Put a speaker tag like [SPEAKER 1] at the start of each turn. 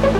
[SPEAKER 1] thank you